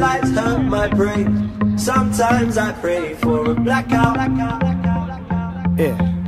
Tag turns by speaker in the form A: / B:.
A: lights hurt my brain. Sometimes I pray for a blackout.
B: Yeah.